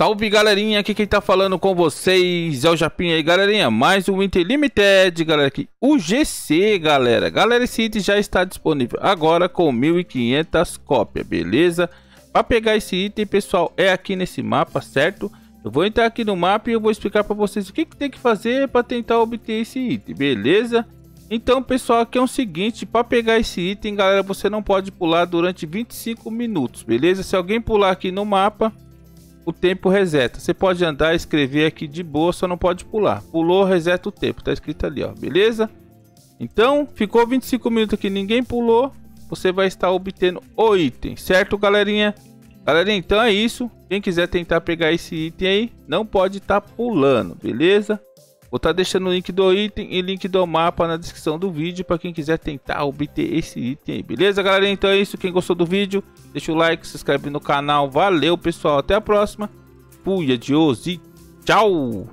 Salve galerinha, aqui quem tá falando com vocês é o Japinha aí galerinha, mais um Winter Limited galera aqui, o GC galera, galera esse item já está disponível agora com 1500 cópias, beleza? Para pegar esse item pessoal é aqui nesse mapa, certo? Eu vou entrar aqui no mapa e eu vou explicar para vocês o que, que tem que fazer para tentar obter esse item, beleza? Então pessoal, aqui é o seguinte, para pegar esse item galera, você não pode pular durante 25 minutos, beleza? Se alguém pular aqui no mapa o tempo reseta. Você pode andar, escrever aqui de boa, só não pode pular. Pulou, reseta o tempo. Tá escrito ali, ó. Beleza? Então, ficou 25 minutos aqui, ninguém pulou. Você vai estar obtendo o item, certo, galerinha? Galerinha, então é isso. Quem quiser tentar pegar esse item aí, não pode estar tá pulando, beleza? Vou estar tá deixando o link do item e link do mapa na descrição do vídeo para quem quiser tentar obter esse item aí, beleza galera? Então é isso, quem gostou do vídeo, deixa o like, se inscreve no canal, valeu pessoal, até a próxima, fui, adiós e tchau!